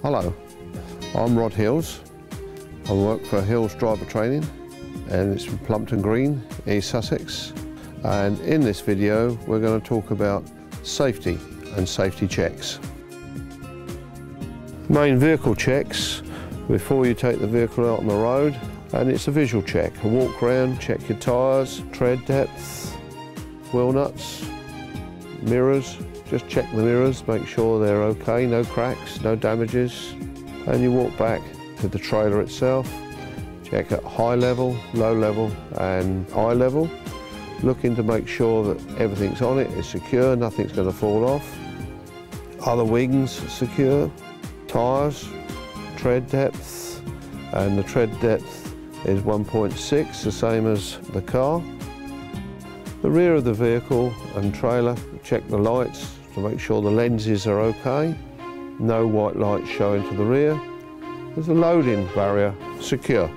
Hello, I'm Rod Hills. I work for Hills Driver Training and it's from Plumpton Green, East Sussex. And in this video, we're going to talk about safety and safety checks. Main vehicle checks before you take the vehicle out on the road and it's a visual check. A walk around, check your tyres, tread depth, wheel nuts, mirrors, just check the mirrors, make sure they're okay, no cracks, no damages. And you walk back to the trailer itself, check at high level, low level and eye level. Looking to make sure that everything's on it, it's secure, nothing's going to fall off. Are the wings secure? Tyres, tread depth, and the tread depth is 1.6, the same as the car. The rear of the vehicle and trailer, check the lights to make sure the lenses are okay. No white lights showing to the rear. There's a loading barrier secure.